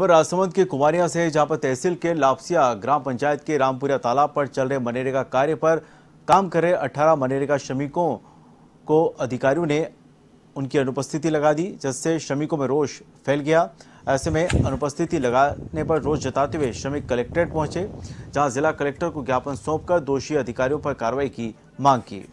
राजसमंद के कुमारिया से जहाँ पर तहसील के लापसिया ग्राम पंचायत के रामपुरा तालाब पर चल रहे मनरेगा कार्य पर काम कर रहे 18 मनरेगा श्रमिकों को अधिकारियों ने उनकी अनुपस्थिति लगा दी, जिससे श्रमिकों में रोष फैल गया। ऐसे में अनुपस्थिति लगाने पर रोष जताते हुए श्रमिक कलेक्ट्रेट पहुँचे, जहाँ जिला कलेक्टर को ज्ञापन सौंपकर दोषी अधिकारियों पर कार्रवाई की मांग की।